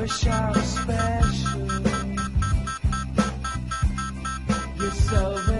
wish I was special. You're so